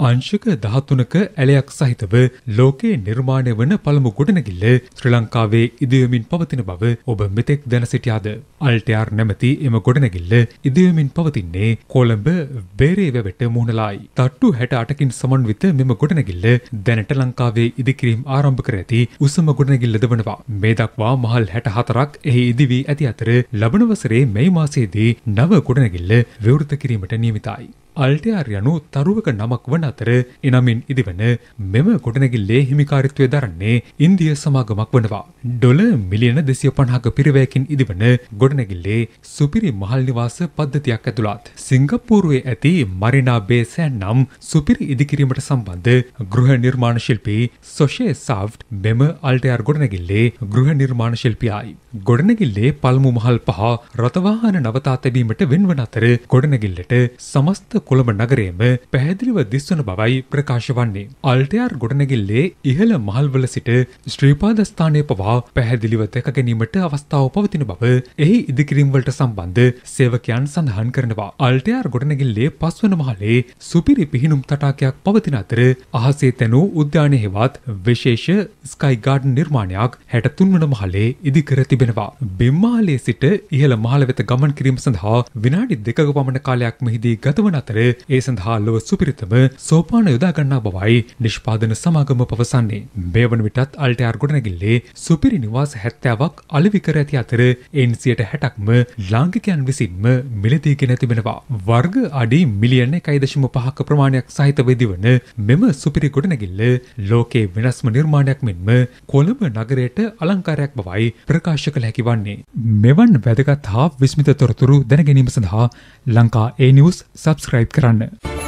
අංශක දහතුනක ඇලයක් සහිතව ලෝකයේ නිර්මාණය වන පළමු ගොඩනැගිල්ල ශ්‍රී ලංකාවේ ඉදියමින් පවතින බව ඔබ මෙතෙක් දැන සිටියාද. අල්ටයාර් නැමති එම ගොඩනැගිල්ල ඉදියමින් පවතින්නේ කොළඹ බේරේ වැවට මුහුණලායි. තට්ටු හැට අටකින් සමන්විත මෙම ගොඩනැගිල්ල දැනට ලංකාවේ ඉදිකිරීම් ආරම්භ කර ඇති උසම ගොඩනැගිල්ලද වනවා. මේ දක්වා මහල් හැට හතරක් එහි ඉදිවී ඇති අතර ලබන වසරේ මැයි මාසයේදී නව ගොඩනැගිල්ල විවෘත කිරීමට නියමිතයි. අල්ටයාර් යනු තරුවක නමක් වන අතර එනමින් ඉදිවන මෙම ගොඩනැගිල්ලේ හිමිකාරිත්වය දරන්නේ ඉන්දිය සමාගමක් වනවා. ඩොල මිලියන දෙසිය පණහක පිරිවෑකින් ඉදිවන ගොඩනැගිල්ලේ සුපිරි මහල් නිවාස පද්ධතියක් ඇතුළත්. සිංගප්පූරුවේ ඇති මරිනා බේසෑන් නම් සුපිරි ඉදිකිරීමට සම්බන්ධ ගෘහ නිර්මාණ ශිල්පී සොෂේ සාෆ්ට් මෙම අල්ටයාර් ගොඩනැගිල්ලේ ගෘහ නිර්මාණ ශිල්පියයි. ගොඩනැගිල්ලේ පල්මු මහල් පහ රතවාහන නවතා තැබීමට වෙන්වන අතර ගොඩනැගිල්ලට සමස්ත කොළඹ නගරයේම පැහැදිලිව දිස්වන බවයි ප්‍රකාශ වන්නේ. අල්ටයාර් ගොඩනැගිල්ලේ ඉහළ මහල්වල සිට ශ්‍රීපාද ස්ථානය පවා පැහැදිලිව දැක ගැනීමට අවස්ථාව පවතින බව එහි ඉදිකිරීම්වලට සම්බන්ධ සේවකයන් සඳහන් කරනවා. අල්ටයාර් ගොඩනැගිල්ලේ පස්වන මහලේ සුපිරි පිහිනුම් තටාකයක් පවතින අතර අහසේ තැනූ උද්‍යානය හෙවත් විශේෂ ස්කයි ගාඩන් නිර්මාණයක් හැට තුන්වන මහලේ ඉදිකර තිබෙනවා. බෙම්මාලේ සිට ඉහළ මහල වෙත ගමන් කිරීම සඳහා විනාඩි දෙකක පමණ කාලයක් මෙහිදී ගතවන අතර අතර ඒ සඳහා ලොව සුපිරිතම සෝපාන යොදා ගන්නා බවයි නිෂ්පාදන සමාගම පවසන්නේ. මේ වන විටත් අල්ටයාර් ගොඩනැගිල්ලේ සුපිරි නිවාස 70ක් අලෙවි කර ඇති අතර එයින් 60%ක්ම ලාංකිකයන් විසින්ම මිලදීගෙන තිබෙනවා. වර්ග අඩි මිලියන 1.5ක ප්‍රමාණයක් සහිත වෙදිවන මෙම සුපිරි ගොඩනැගිල්ල ලෝකේ වෙනස්ම නිර්මාණයක් මෙන්ම කොළඹ නගරයට අලංකාරයක් බවයි ප්‍රකාශ කළ හැකි වන්නේ. මෙවන් වැදගත් හා විස්මිත තොරතුරු දැන ගැනීම සඳහා ලංකා ඒ නිවුස් සබස්ක්‍රයිබ් කරන්න.